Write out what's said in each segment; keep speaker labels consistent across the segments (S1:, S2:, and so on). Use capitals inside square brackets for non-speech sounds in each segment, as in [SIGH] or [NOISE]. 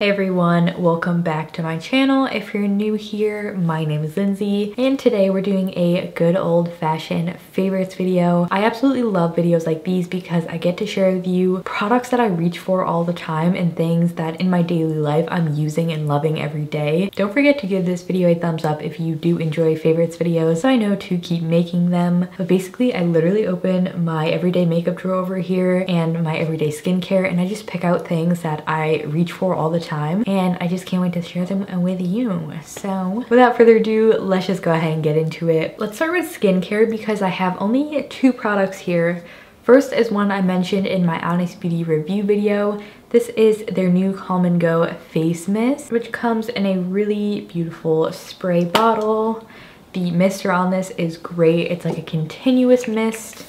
S1: Hey everyone, welcome back to my channel. If you're new here, my name is Lindsey and today we're doing a good old fashioned favorites video. I absolutely love videos like these because I get to share with you products that I reach for all the time and things that in my daily life I'm using and loving every day. Don't forget to give this video a thumbs up if you do enjoy favorites videos so I know to keep making them. But basically I literally open my everyday makeup drawer over here and my everyday skincare and I just pick out things that I reach for all the time time and I just can't wait to share them with you. So without further ado, let's just go ahead and get into it. Let's start with skincare because I have only two products here. First is one I mentioned in my Honest Beauty review video. This is their new Calm and Go face mist, which comes in a really beautiful spray bottle. The mister on this is great. It's like a continuous mist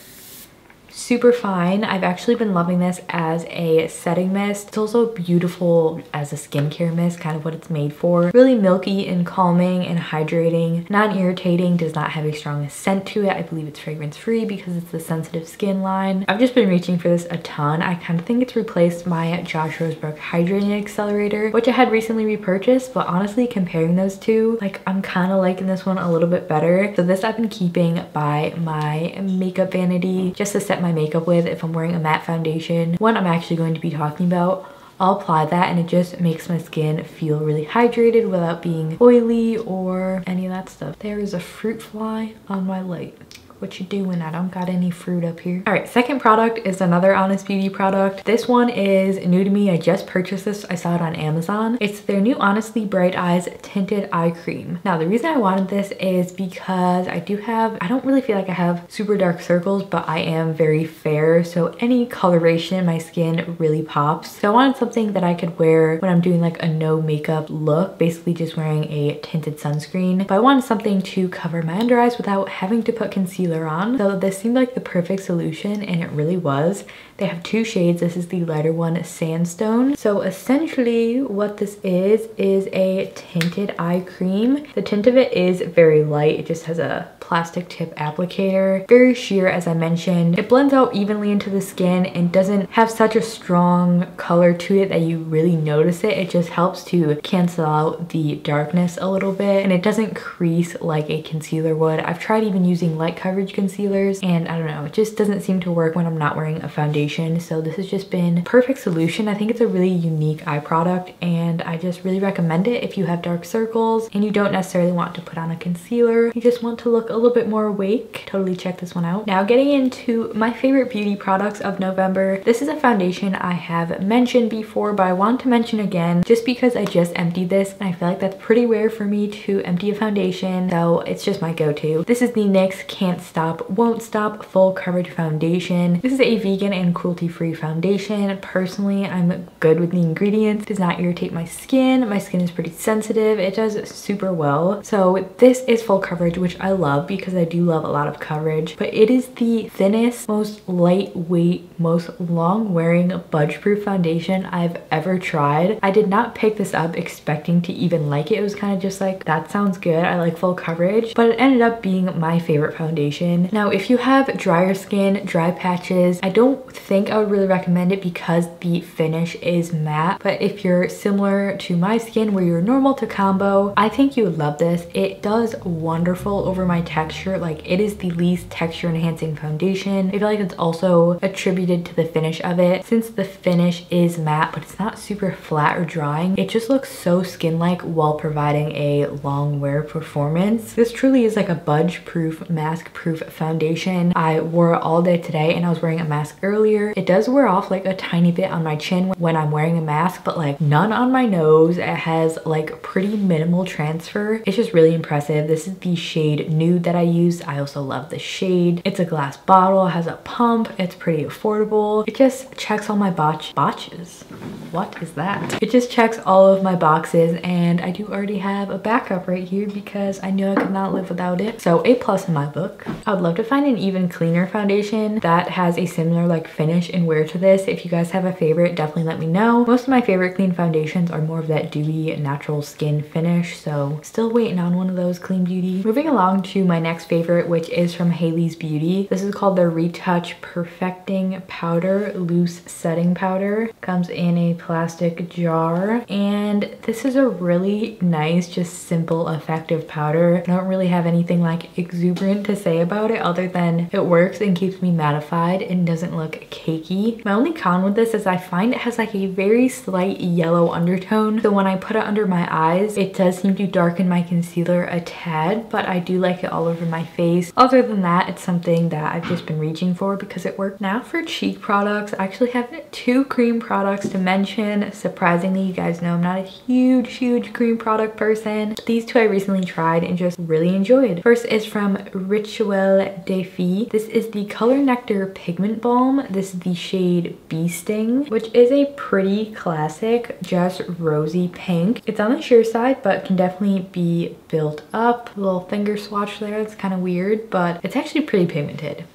S1: super fine. I've actually been loving this as a setting mist. It's also beautiful as a skincare mist, kind of what it's made for. Really milky and calming and hydrating, non-irritating, does not have a strong scent to it. I believe it's fragrance free because it's the sensitive skin line. I've just been reaching for this a ton. I kind of think it's replaced my Josh Rosebrook Hydrating Accelerator, which I had recently repurchased, but honestly comparing those two, like I'm kind of liking this one a little bit better. So this I've been keeping by my makeup vanity just to set my my makeup with if I'm wearing a matte foundation. One I'm actually going to be talking about I'll apply that and it just makes my skin feel really hydrated without being oily or any of that stuff. There is a fruit fly on my light what you doing? I don't got any fruit up here. All right, second product is another Honest Beauty product. This one is new to me. I just purchased this. I saw it on Amazon. It's their new Honestly Bright Eyes Tinted Eye Cream. Now, the reason I wanted this is because I do have, I don't really feel like I have super dark circles, but I am very fair. So any coloration in my skin really pops. So I wanted something that I could wear when I'm doing like a no makeup look, basically just wearing a tinted sunscreen. But I wanted something to cover my under eyes without having to put concealer So this seemed like the perfect solution and it really was. They have two shades. This is the lighter one, Sandstone. So essentially what this is, is a tinted eye cream. The tint of it is very light. It just has a plastic tip applicator. Very sheer as I mentioned. It blends out evenly into the skin and doesn't have such a strong color to it that you really notice it. It just helps to cancel out the darkness a little bit and it doesn't crease like a concealer would. I've tried even using light coverage concealers and I don't know, it just doesn't seem to work when I'm not wearing a foundation. So this has just been perfect solution. I think it's a really unique eye product and I just really recommend it if you have dark circles and you don't necessarily want to put on a concealer. You just want to look a little bit more awake. Totally check this one out. Now getting into my favorite beauty products of November. This is a foundation I have mentioned before, but I want to mention again just because I just emptied this and I feel like that's pretty rare for me to empty a foundation. So it's just my go-to. This is the NYX Can't Stop, Won't Stop Full Coverage Foundation. This is a vegan and cruelty-free foundation. Personally, I'm good with the ingredients. It does not irritate my skin. My skin is pretty sensitive. It does super well. So this is full coverage, which I love because I do love a lot of coverage, but it is the thinnest, most lightweight, most long wearing budge proof foundation I've ever tried. I did not pick this up expecting to even like it. It was kind of just like, that sounds good. I like full coverage, but it ended up being my favorite foundation. Now, if you have drier skin, dry patches, I don't think I would really recommend it because the finish is matte, but if you're similar to my skin where you're normal to combo, I think you would love this. It does wonderful over my texture. Like it is the least texture enhancing foundation. I feel like it's also attributed to the finish of it. Since the finish is matte, but it's not super flat or drying, it just looks so skin-like while providing a long wear performance. This truly is like a budge proof, mask proof foundation. I wore it all day today and I was wearing a mask earlier. It does wear off like a tiny bit on my chin when I'm wearing a mask, but like none on my nose. It has like pretty minimal transfer. It's just really impressive. This is the shade Nude that I used. I also love the shade. It's a glass bottle, has a pump. It's pretty affordable. It just checks all my botch botches. What is that? It just checks all of my boxes and I do already have a backup right here because I knew I could not live without it. So A plus in my book. I would love to find an even cleaner foundation that has a similar like finish and wear to this. If you guys have a favorite, definitely let me know. Most of my favorite clean foundations are more of that dewy natural skin finish. So still waiting on one of those clean beauty. Moving along to my my next favorite, which is from Haley's Beauty. This is called the Retouch Perfecting Powder Loose Setting Powder. Comes in a plastic jar. And this is a really nice, just simple, effective powder. I don't really have anything like exuberant to say about it other than it works and keeps me mattified and doesn't look cakey. My only con with this is I find it has like a very slight yellow undertone. So when I put it under my eyes, it does seem to darken my concealer a tad, but I do like it all over my face. Other than that, it's something that I've just been reaching for because it worked. Now for cheek products, I actually have two cream products to mention. Surprisingly, you guys know I'm not a huge, huge cream product person. These two I recently tried and just really enjoyed. First is from Rituel de Fille. This is the Color Nectar Pigment Balm. This is the shade Bee Sting, which is a pretty classic, just rosy pink. It's on the sheer side, but can definitely be built up. A little finger swatch there, it's kind of weird, but it's actually pretty pigmented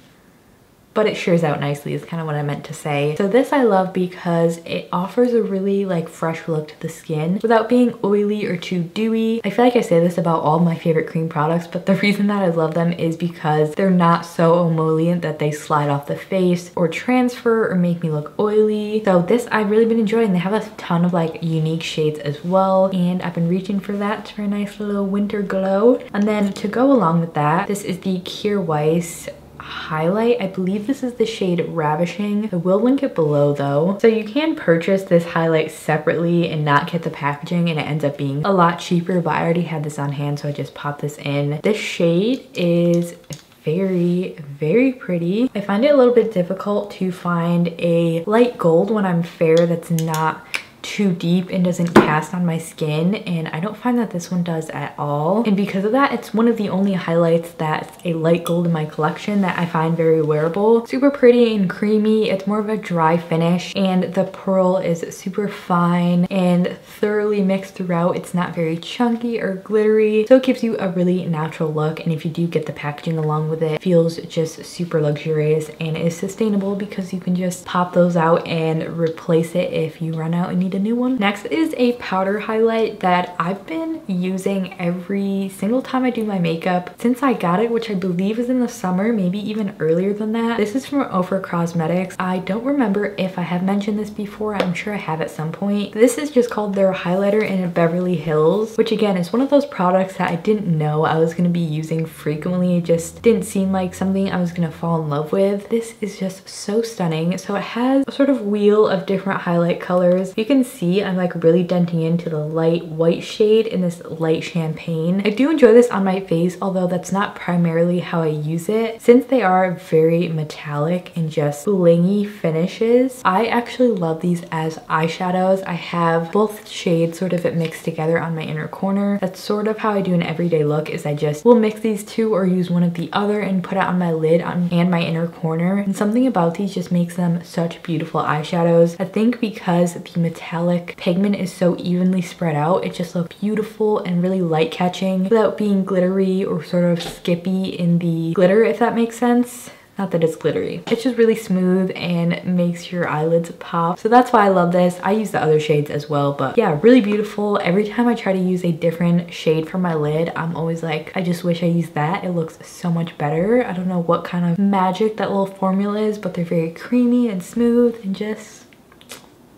S1: but it shears out nicely is kind of what I meant to say. So this I love because it offers a really like fresh look to the skin without being oily or too dewy. I feel like I say this about all my favorite cream products, but the [LAUGHS] reason that I love them is because they're not so emollient that they slide off the face or transfer or make me look oily. So this I've really been enjoying. They have a ton of like unique shades as well and I've been reaching for that for a nice little winter glow. And then to go along with that, this is the Kjaer Weis highlight. I believe this is the shade Ravishing. I will link it below though. So you can purchase this highlight separately and not get the packaging and it ends up being a lot cheaper, but I already had this on hand so I just popped this in. This shade is very, very pretty. I find it a little bit difficult to find a light gold when I'm fair that's not too deep and doesn't cast on my skin and I don't find that this one does at all. And because of that it's one of the only highlights that's a light gold in my collection that I find very wearable. Super pretty and creamy. It's more of a dry finish and the pearl is super fine and thoroughly mixed throughout. It's not very chunky or glittery so it gives you a really natural look and if you do get the packaging along with it, feels just super luxurious and is sustainable because you can just pop those out and replace it if you run out and need a new one. Next is a powder highlight that I've been using every single time I do my makeup since I got it, which I believe is in the summer, maybe even earlier than that. This is from Ofra Cosmetics. I don't remember if I have mentioned this before. I'm sure I have at some point. This is just called their highlighter in Beverly Hills, which again is one of those products that I didn't know I was going to be using frequently. It just didn't seem like something I was going to fall in love with. This is just so stunning. So it has a sort of wheel of different highlight colors. You can see I'm like really denting into the light white shade in this light champagne. I do enjoy this on my face, although that's not primarily how I use it. Since they are very metallic and just blingy finishes, I actually love these as eyeshadows. I have both shades sort of mixed together on my inner corner. That's sort of how I do an everyday look is I just will mix these two or use one of the other and put it on my lid on, and my inner corner. And something about these just makes them such beautiful eyeshadows. I think because the metallic metallic pigment is so evenly spread out. It just looks beautiful and really light catching without being glittery or sort of skippy in the glitter, if that makes sense. Not that it's glittery. It's just really smooth and makes your eyelids pop. So that's why I love this. I use the other shades as well, but yeah, really beautiful. Every time I try to use a different shade for my lid, I'm always like, I just wish I used that. It looks so much better. I don't know what kind of magic that little formula is, but they're very creamy and smooth and just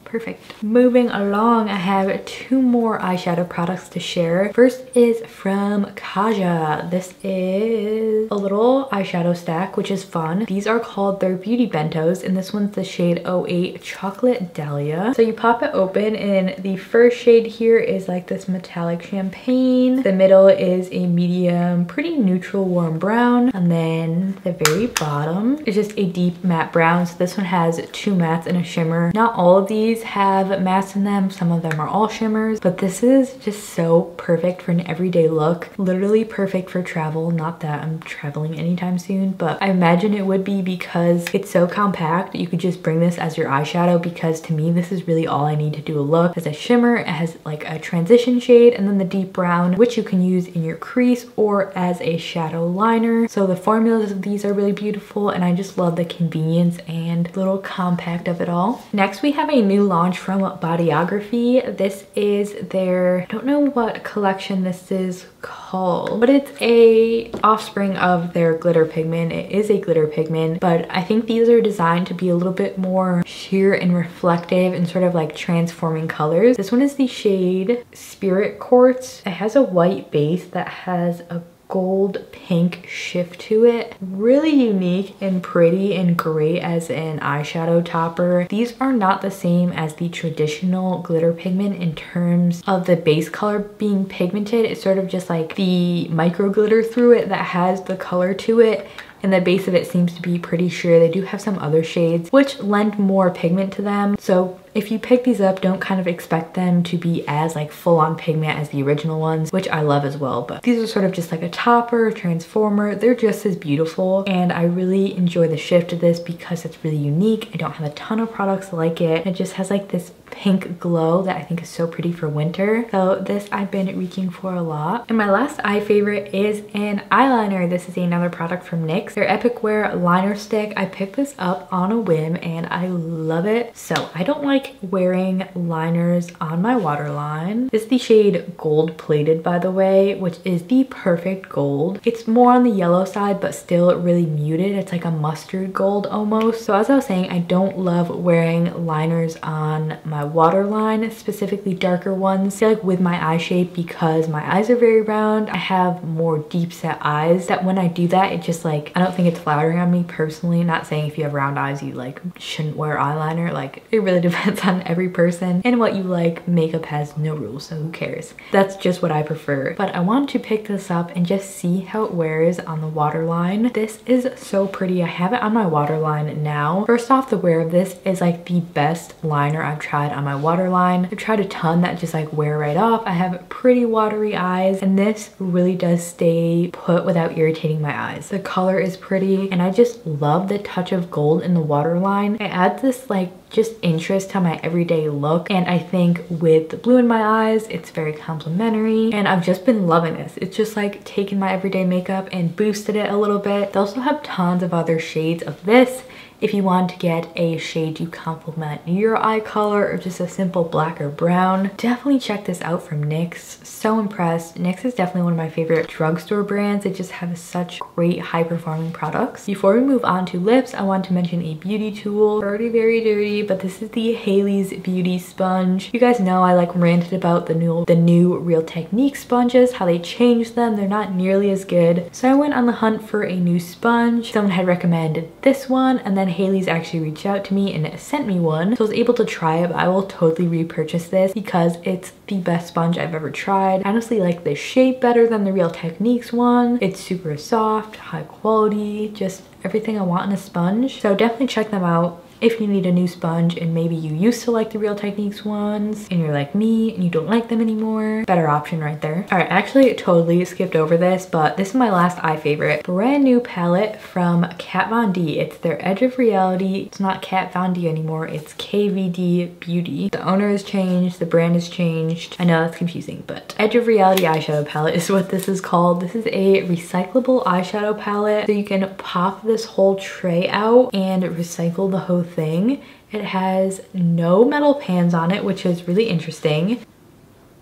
S1: Perfect. Moving along, I have two more eyeshadow products to share. First is from Kaja. This is a little eyeshadow stack, which is fun. These are called their Beauty Bentos, and this one's the shade 08 Chocolate Dahlia. So you pop it open, and the first shade here is like this metallic champagne. The middle is a medium, pretty neutral warm brown. And then the very bottom is just a deep matte brown. So this one has two mattes and a shimmer. Not all of these have mattes in them. Some of them are all shimmers, but this is just so perfect for an everyday look. Literally perfect for travel. Not that I'm traveling anytime soon, but I imagine it would be because it's so compact. You could just bring this as your eyeshadow because to me, this is really all I need to do a look. As a shimmer, it has like a transition shade and then the deep brown, which you can use in your crease or as a shadow liner. So the formulas of these are really beautiful and I just love the convenience and little compact of it all. Next, we have a new launch from Bodyography. This is their, I don't know what collection this is called, but it's a offspring of their glitter pigment. It is a glitter pigment, but I think these are designed to be a little bit more sheer and reflective and sort of like transforming colors. This one is the shade Spirit Quartz. It has a white base that has a gold pink shift to it. Really unique and pretty and great as an eyeshadow topper. These are not the same as the traditional glitter pigment in terms of the base color being pigmented. It's sort of just like the micro glitter through it that has the color to it and the base of it seems to be pretty sheer. They do have some other shades which lend more pigment to them. So if you pick these up, don't kind of expect them to be as like full on pigment as the original ones, which I love as well. But these are sort of just like a topper, transformer. They're just as beautiful. And I really enjoy the shift of this because it's really unique. I don't have a ton of products like it. It just has like this pink glow that I think is so pretty for winter. So this I've been reaching for a lot. And my last eye favorite is an eyeliner. This is another product from NYX. Their Epic Wear liner stick. I picked this up on a whim and I love it. So I don't like wearing liners on my waterline. This is the shade Gold Plated, by the way, which is the perfect gold. It's more on the yellow side, but still really muted. It's like a mustard gold almost. So as I was saying, I don't love wearing liners on my waterline, specifically darker ones. Like with my eye shape, because my eyes are very round, I have more deep set eyes that when I do that, it just like, I don't think it's flattering on me personally. Not saying if you have round eyes, you like shouldn't wear eyeliner. Like it really [LAUGHS] depends on every person and what you like. Makeup has no rules, so who cares? That's just what I prefer. But I wanted to pick this up and just see how it wears on the waterline. This is so pretty. I have it on my waterline now. First off, the wear of this is like the best liner I've tried on my waterline. I've tried a ton that just like wear right off. I have pretty watery eyes and this really does stay put without irritating my eyes. The color is pretty and I just love the touch of gold in the waterline. It adds this like just interest to my everyday look and I think with the blue in my eyes it's very complimentary and I've just been loving this. It's just like taking my everyday makeup and boosted it a little bit. They also have tons of other shades of this if you want to get a shade to complement your eye color or just a simple black or brown, definitely check this out from NYX. So impressed. NYX is definitely one of my favorite drugstore brands. They just have such great high performing products. Before we move on to lips, I want to mention a beauty tool. Already very dirty, but this is the Haley's Beauty Sponge. You guys know I like ranted about the new, the new Real Technique sponges, how they changed them. They're not nearly as good. So I went on the hunt for a new sponge. Someone had recommended this one and then then Haley's actually reached out to me and sent me one. So I was able to try it, but I will totally repurchase this because it's the best sponge I've ever tried. I honestly like the shape better than the Real Techniques one. It's super soft, high quality, just everything I want in a sponge. So definitely check them out if you need a new sponge and maybe you used to like the Real Techniques ones and you're like me and you don't like them anymore, better option right there. All right, actually totally skipped over this, but this is my last eye favorite. Brand new palette from Kat Von D. It's their Edge of Reality. It's not Kat Von D anymore, it's KVD Beauty. The owner has changed, the brand has changed. I know that's confusing, but Edge of Reality eyeshadow palette is [LAUGHS] what this is called. This is a recyclable eyeshadow palette. So you can pop this whole tray out and recycle the whole thing. It has no metal pans on it, which is really interesting.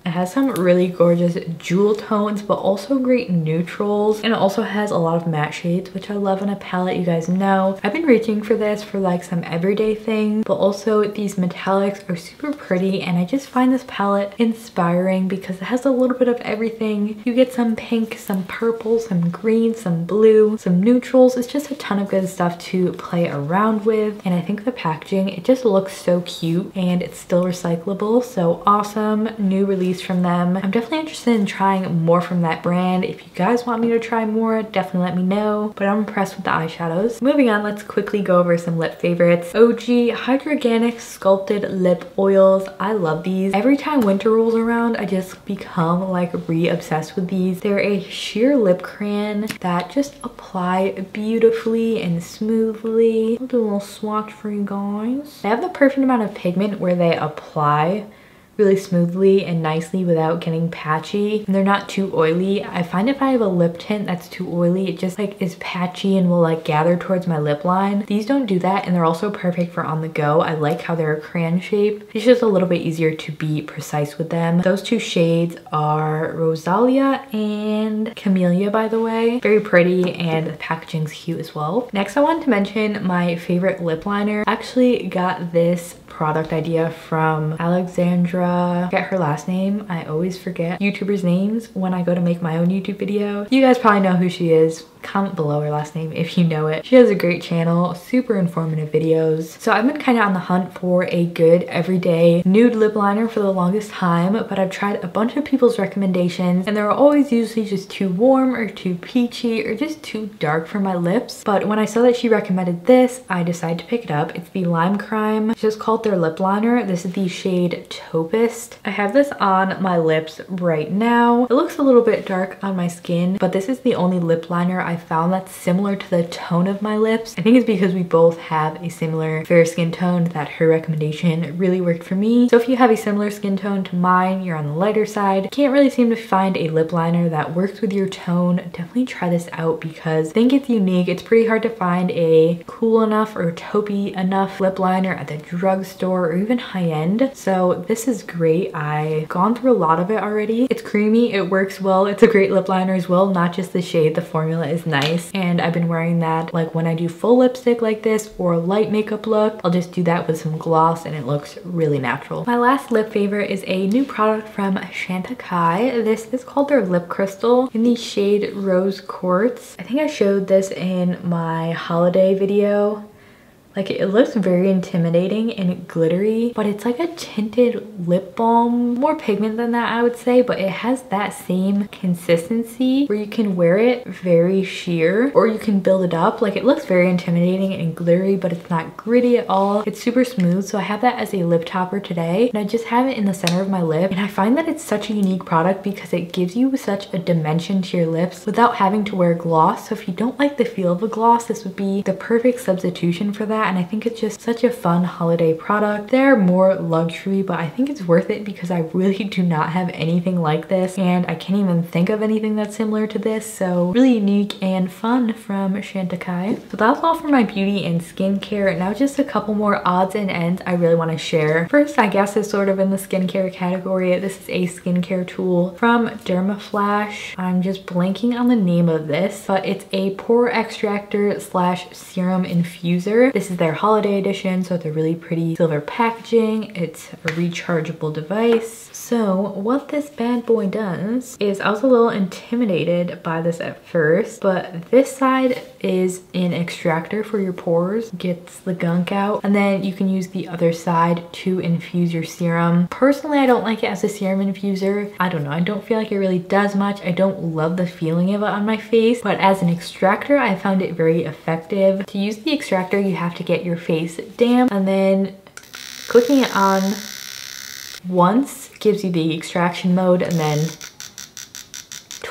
S1: It has some really gorgeous jewel tones, but also great neutrals. And it also has a lot of matte shades, which I love in a palette, you guys know. I've been reaching for this for like some everyday things, but also these metallics are super pretty. And I just find this palette inspiring because it has a little bit of everything. You get some pink, some purple, some green, some blue, some neutrals. It's just a ton of good stuff to play around with. And I think the packaging, it just looks so cute and it's still recyclable. So awesome new release from them. I'm definitely interested in trying more from that brand. If you guys want me to try more, definitely let me know. But I'm impressed with the eyeshadows. Moving on, let's quickly go over some lip favorites. OG Hydraorganic Sculpted Lip Oils. I love these. Every time winter rolls around, I just become like re-obsessed with these. They're a sheer lip crayon that just apply beautifully and smoothly. I'll do a little swatch for you guys. They have the perfect amount of pigment where they apply really smoothly and nicely without getting patchy. And they're not too oily. I find if I have a lip tint that's too oily, it just like is patchy and will like gather towards my lip line. These don't do that and they're also perfect for on the go. I like how they're a crayon shape. It's just a little bit easier to be precise with them. Those two shades are Rosalia and Camellia, by the way. Very pretty and the packaging's cute as well. Next, I wanted to mention my favorite lip liner. I actually got this product idea from Alexandra. Get her last name. I always forget YouTubers names when I go to make my own YouTube video. You guys probably know who she is comment below her last name if you know it. She has a great channel, super informative videos. So I've been kind of on the hunt for a good everyday nude lip liner for the longest time, but I've tried a bunch of people's recommendations and they're always usually just too warm or too peachy or just too dark for my lips. But when I saw that she recommended this, I decided to pick it up. It's the Lime Crime. It's just called their lip liner. This is the shade Topist. I have this on my lips right now. It looks a little bit dark on my skin, but this is the only lip liner I found that's similar to the tone of my lips. I think it's because we both have a similar fair skin tone that her recommendation really worked for me. So if you have a similar skin tone to mine, you're on the lighter side, can't really seem to find a lip liner that works with your tone, definitely try this out because I think it's unique. It's pretty hard to find a cool enough or taupey enough lip liner at the drugstore or even high end. So this is great. I've gone through a lot of it already. It's creamy, it works well. It's a great lip liner as well, not just the shade. The formula is nice and I've been wearing that like when I do full lipstick like this or light makeup look I'll just do that with some gloss and it looks really natural. My last lip favorite is a new product from Chantecaille. This is called their lip crystal in the shade Rose Quartz. I think I showed this in my holiday video like it looks very intimidating and glittery, but it's like a tinted lip balm. More pigment than that, I would say, but it has that same consistency where you can wear it very sheer or you can build it up. Like it looks very intimidating and glittery, but it's not gritty at all. It's super smooth. So I have that as a lip topper today and I just have it in the center of my lip. And I find that it's such a unique product because it gives you such a dimension to your lips without having to wear gloss. So if you don't like the feel of a gloss, this would be the perfect substitution for that and I think it's just such a fun holiday product. They're more luxury but I think it's worth it because I really do not have anything like this and I can't even think of anything that's similar to this so really unique and fun from Chantecaille. So that's all for my beauty and skincare. Now just a couple more odds and ends I really want to share. First I guess is sort of in the skincare category. This is a skincare tool from Dermaflash. I'm just blanking on the name of this but it's a pore extractor slash serum infuser. This is is their holiday edition, so it's a really pretty silver packaging. It's a rechargeable device. So what this bad boy does is I was a little intimidated by this at first, but this side is an extractor for your pores, gets the gunk out, and then you can use the other side to infuse your serum. Personally, I don't like it as a serum infuser. I don't know, I don't feel like it really does much. I don't love the feeling of it on my face, but as an extractor, I found it very effective. To use the extractor, you have to get your face damp and then clicking it on once gives you the extraction mode and then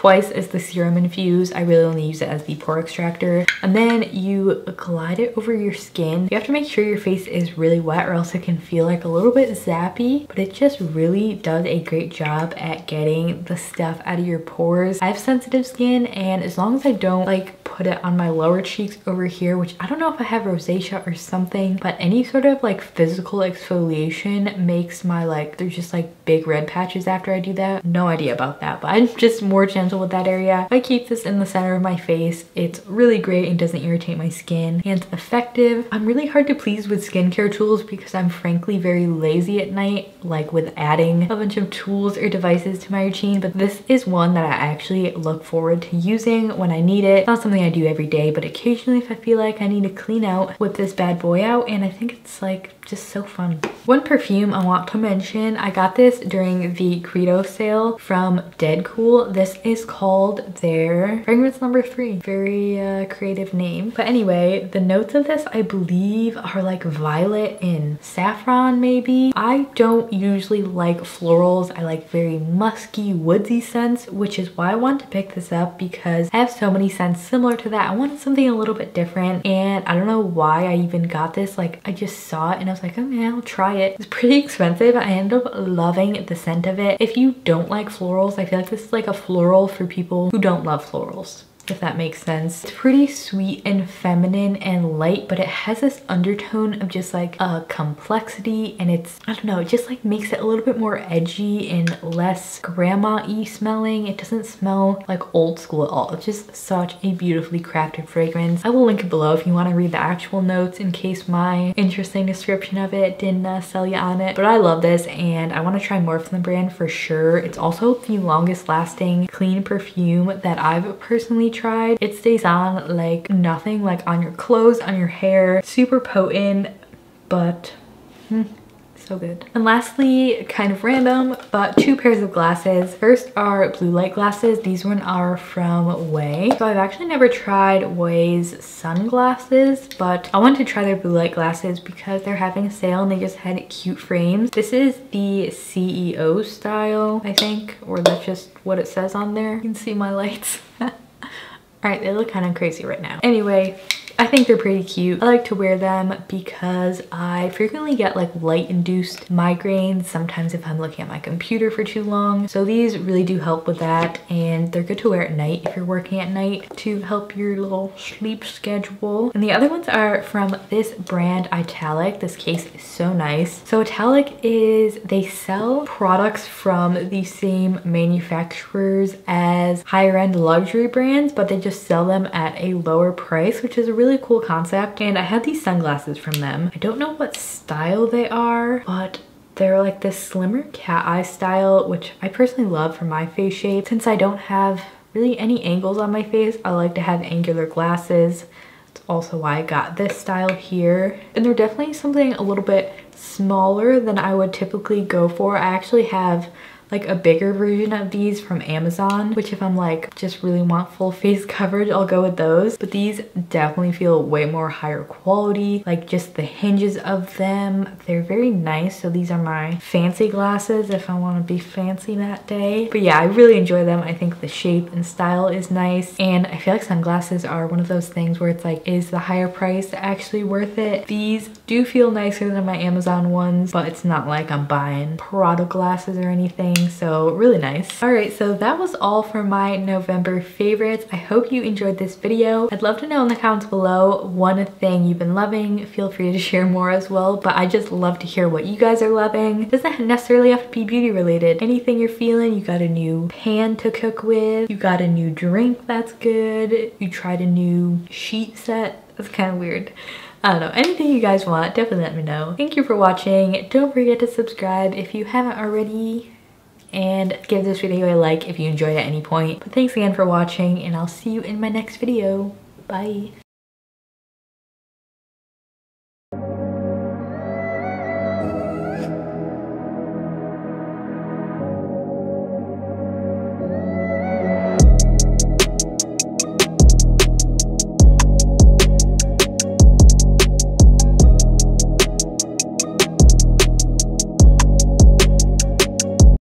S1: twice as the serum infuse. I really only use it as the pore extractor. And then you glide it over your skin. You have to make sure your face is really wet or else it can feel like a little bit zappy, but it just really does a great job at getting the stuff out of your pores. I have sensitive skin and as long as I don't like put it on my lower cheeks over here, which I don't know if I have rosacea or something, but any sort of like physical exfoliation makes my like, there's just like big red patches after I do that. No idea about that, but I'm just more gentle with that area. I keep this in the center of my face. It's really great and doesn't irritate my skin and it's effective. I'm really hard to please with skincare tools because I'm frankly very lazy at night, like with adding a bunch of tools or devices to my routine, but this is one that I actually look forward to using when I need it. It's not something I do every day, but occasionally if I feel like I need to clean out, whip this bad boy out, and I think it's like just so fun. One perfume I want to mention, I got this during the Credo sale from Ded Cool. This is called their fragrance number three. Very uh, creative name. But anyway, the notes of this I believe are like violet and saffron maybe. I don't usually like florals. I like very musky, woodsy scents, which is why I want to pick this up because I have so many scents similar similar to that. I wanted something a little bit different and I don't know why I even got this. Like I just saw it and I was like, oh yeah, I'll try it. It's pretty [LAUGHS] expensive. I ended up loving the scent of it. If you don't like florals, I feel like this is like a floral for people who don't love florals if that makes sense. It's pretty sweet and feminine and light, but it has this undertone of just like a complexity and it's, I don't know, it just like makes it a little bit more edgy and less grandma-y smelling. It doesn't smell like old school at all. It's just such a beautifully crafted fragrance. I will link it below if you want to read the actual notes in case my interesting description of it didn't uh, sell you on it. But I love this and I want to try more from the brand for sure. It's also the longest lasting clean perfume that I've personally tried. It stays on like nothing, like on your clothes, on your hair. Super potent, but hmm, so good. And lastly, kind of random, but two pairs of glasses. First are blue light glasses. These one are from Quay. So I've actually never tried Quay's sunglasses, but I wanted to try their blue light glasses because they're having a sale and they just had cute frames. This is the CEO style, I think, or that's just what it says on there. You can see my lights. [LAUGHS] All right, they look kind of crazy right now. Anyway, I think they're pretty cute. I like to wear them because I frequently get like light induced migraines sometimes if I'm looking at my computer for too long. So these really do help with that and they're good to wear at night if you're working at night to help your little sleep schedule. And the other ones are from this brand Italic. This case is so nice. So Italic is they sell products from the same manufacturers as higher end luxury brands but they just sell them at a lower price which is really really cool concept and I had these sunglasses from them. I don't know what style they are, but they're like this slimmer cat eye style, which I personally love for my face shape. Since I don't have really any angles on my face, I like to have angular glasses. That's also why I got this style here. And they're definitely something a little bit smaller than I would typically go for. I actually have like a bigger version of these from Amazon, which if I'm like just really want full face [LAUGHS] coverage, I'll go with those. But these definitely feel way more higher quality, like just the hinges of them. They're very nice. So these are my fancy glasses if I want to be fancy that day. But yeah, I really enjoy them. I think the shape and style is nice. And I feel like sunglasses are one of those things where it's like, is the higher price actually worth it? These do feel nicer than my Amazon ones, but it's not like I'm buying Prada glasses or anything so really nice. All right, so that was all for my November favorites. I hope you enjoyed this video. I'd love to know in the comments below one thing you've been loving. Feel free to [LAUGHS] share more as well, but I just love to hear what you guys are loving. Doesn't necessarily have to be beauty related. Anything you're feeling, you got a new pan to cook with, you got a new drink that's good, you tried a new sheet set. That's kind of weird. I don't know, anything you guys want, definitely let me know. Thank you for watching. Don't forget to subscribe if you haven't already and give this video a like if you enjoyed at any point. But thanks again for watching and I'll see you in my next video. Bye.